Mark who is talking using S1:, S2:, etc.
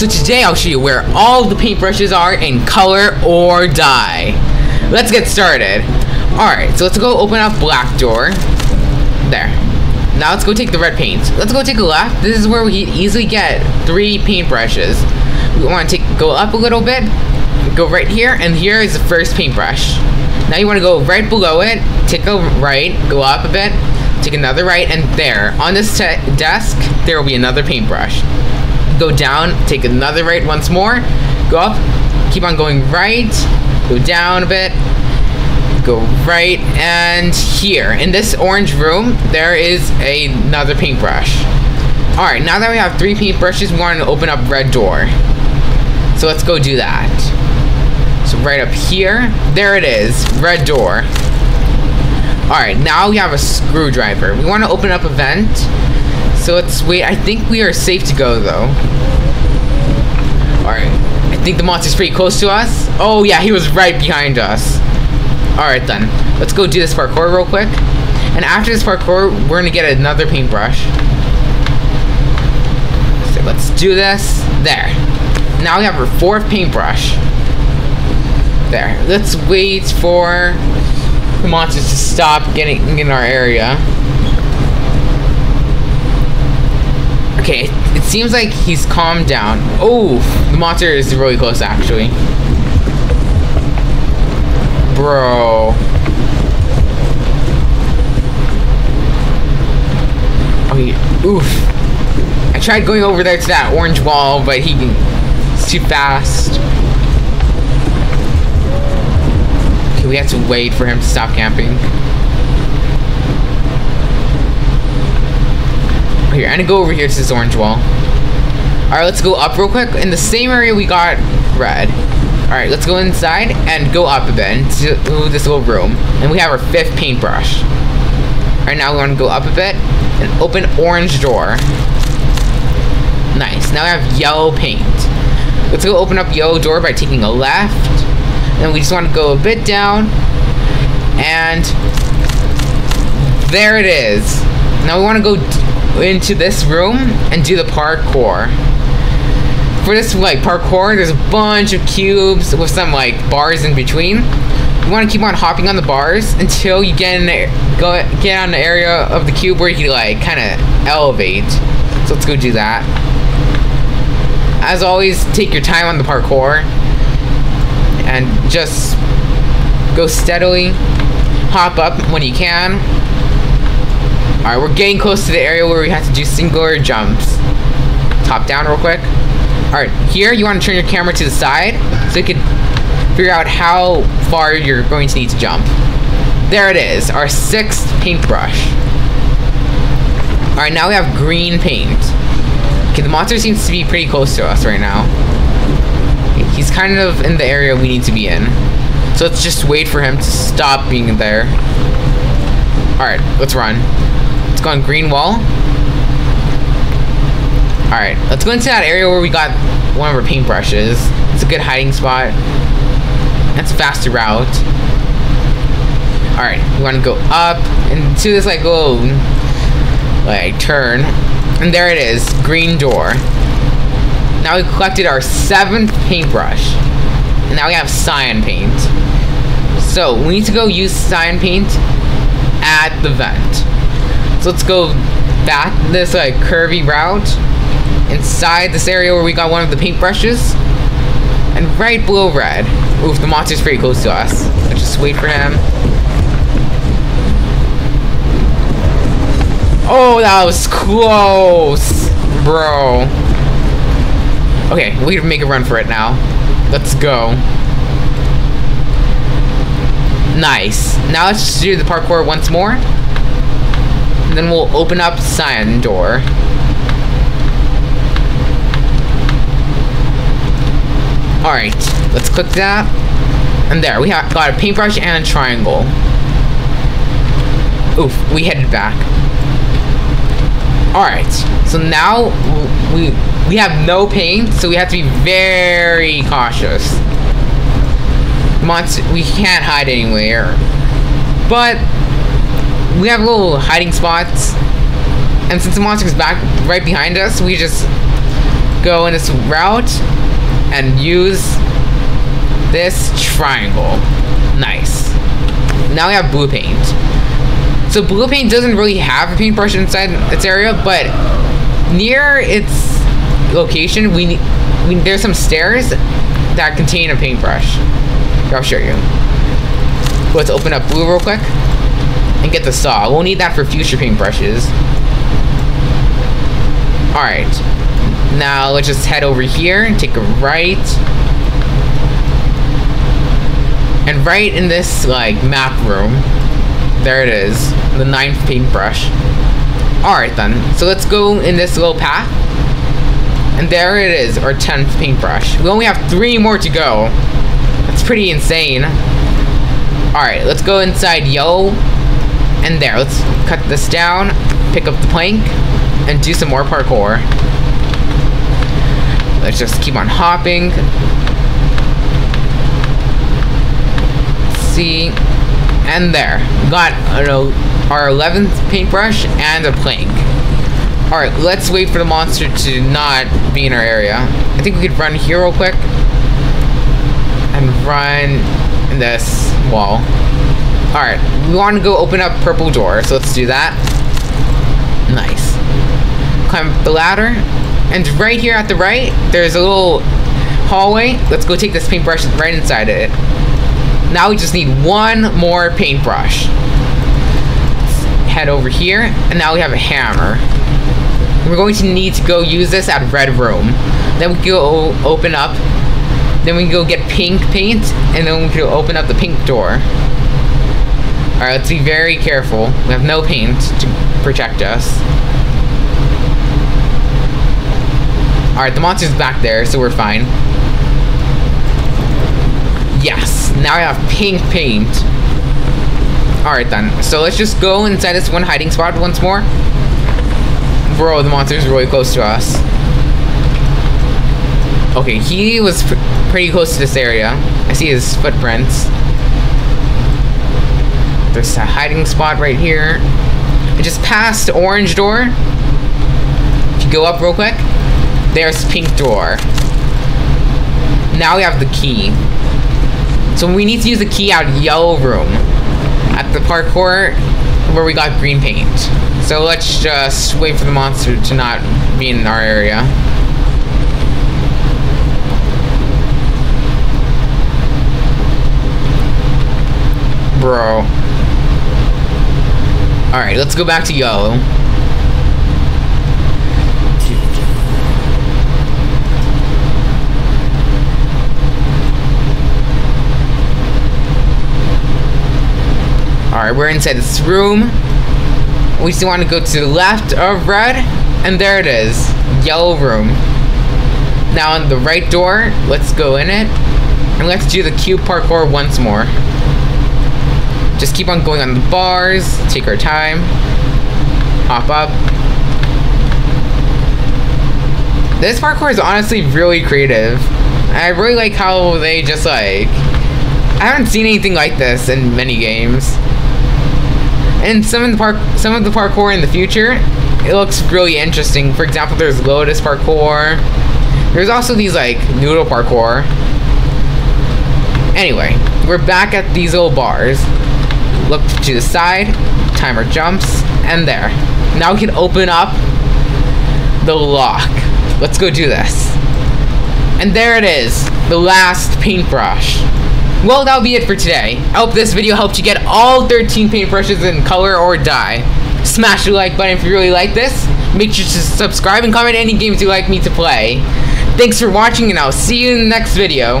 S1: So today I'll show you where all the paintbrushes are in Color or Die. Let's get started. Alright, so let's go open up black door. There. Now let's go take the red paint. Let's go take a left. This is where we easily get three paintbrushes. We want to take go up a little bit, go right here, and here is the first paintbrush. Now you want to go right below it, take a right, go up a bit, take another right, and there, on this desk, there will be another paintbrush. Go down, take another right once more, go up, keep on going right, go down a bit, go right, and here, in this orange room, there is another paintbrush. Alright, now that we have three paintbrushes, we want to open up red door. So let's go do that. So right up here, there it is, red door. Alright, now we have a screwdriver. We want to open up a vent. So let's wait. I think we are safe to go though. Alright. I think the monster's pretty close to us. Oh yeah, he was right behind us. Alright then. Let's go do this parkour real quick. And after this parkour, we're gonna get another paintbrush. So let's do this. There. Now we have our fourth paintbrush. There. Let's wait for the monsters to stop getting in our area. Okay, it seems like he's calmed down. Oh, the monster is really close actually. Bro. Oh, oof. I tried going over there to that orange wall, but he, he's too fast. We have to wait for him to stop camping. Here, I'm gonna go over here to this orange wall. Alright, let's go up real quick. In the same area we got red. Alright, let's go inside and go up a bit into this little room. And we have our fifth paintbrush. Alright, now we want to go up a bit and open orange door. Nice. Now we have yellow paint. Let's go open up yellow door by taking a left then we just want to go a bit down. And there it is. Now we want to go into this room and do the parkour. For this like parkour, there's a bunch of cubes with some like bars in between. You want to keep on hopping on the bars until you get in there, go get on the area of the cube where you like kind of elevate. So let's go do that. As always, take your time on the parkour and just go steadily. Hop up when you can. Alright, we're getting close to the area where we have to do singular jumps. Top down real quick. Alright, here you want to turn your camera to the side so you can figure out how far you're going to need to jump. There it is, our sixth paintbrush. Alright, now we have green paint. Okay, the monster seems to be pretty close to us right now. He's kind of in the area we need to be in. So let's just wait for him to stop being there. Alright, let's run. Let's go on green wall. Alright, let's go into that area where we got one of our paintbrushes. It's a good hiding spot. That's a faster route. Alright, we want to go up and into this like little like turn. And there it is, green door. Now we collected our seventh paintbrush. And now we have cyan paint. So we need to go use cyan paint at the vent. So let's go back this like curvy route inside this area where we got one of the paintbrushes. And right below red. Oof, the monster's pretty close to us. Let's just wait for him. Oh, that was close, bro. Okay, we can make a run for it now. Let's go. Nice. Now let's just do the parkour once more. And then we'll open up cyan door. Alright, let's click that. And there, we got a paintbrush and a triangle. Oof, we headed back. Alright, so now we we have no paint, so we have to be very cautious. Monster, we can't hide anywhere. But we have little hiding spots. And since the monster is back right behind us, we just go in this route and use this triangle. Nice. Now we have blue paint. So blue paint doesn't really have a paintbrush inside its area, but near its location, we, we there's some stairs that contain a paintbrush. Here, I'll show you. Let's open up blue real quick and get the saw. We'll need that for future paintbrushes. Alright. Now let's just head over here and take a right. And right in this like map room, there it is, the ninth paintbrush. Alright then, so let's go in this little path. And there it is, our 10th paintbrush. We only have three more to go. That's pretty insane. Alright, let's go inside yellow. And there, let's cut this down, pick up the plank, and do some more parkour. Let's just keep on hopping. see. And there. Got uh, our 11th paintbrush and a plank. Alright, let's wait for the monster to not be in our area. I think we could run here real quick. And run in this wall. Alright, we want to go open up purple door, so let's do that. Nice. Climb up the ladder. And right here at the right, there's a little hallway. Let's go take this paintbrush right inside it. Now we just need one more paintbrush. Head over here, and now we have a hammer. We're going to need to go use this at Red Room. Then we go open up. Then we can go get pink paint, and then we can open up the pink door. Alright, let's be very careful. We have no paint to protect us. Alright, the monster's back there, so we're fine. Yes, now I have pink paint. Alright then, so let's just go inside this one hiding spot once more. Bro, the monster's really close to us. Okay, he was pr pretty close to this area. I see his footprints. There's a hiding spot right here. I just passed orange door. If you go up real quick, there's pink door. Now we have the key. So we need to use the key out yellow room at the parkour where we got green paint. So let's just wait for the monster to not be in our area. Bro. Alright, let's go back to yellow. Alright, we're inside this room. We still want to go to the left of red, and there it is. Yellow room. Now on the right door, let's go in it. And let's do the cube parkour once more. Just keep on going on the bars, take our time. Hop up. This parkour is honestly really creative. I really like how they just like... I haven't seen anything like this in many games. And some of the park, some of the parkour in the future, it looks really interesting. For example, there's Lotus parkour. There's also these like noodle parkour. Anyway, we're back at these little bars. Look to the side, timer jumps, and there. Now we can open up the lock. Let's go do this. And there it is, the last paintbrush. Well, that'll be it for today. I hope this video helped you get all 13 paintbrushes in Color or Die. Smash the like button if you really like this. Make sure to subscribe and comment any games you'd like me to play. Thanks for watching and I'll see you in the next video.